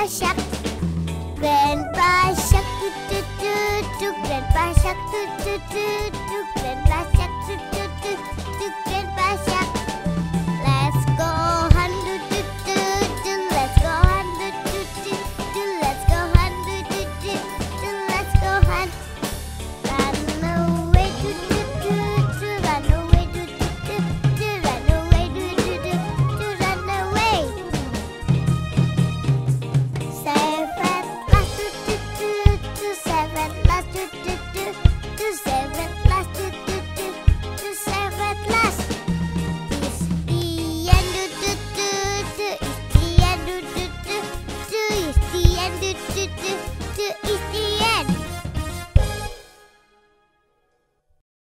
Grandpa Shark. Grandpa Shark, do do do. Grandpa Shark, do チッチッチ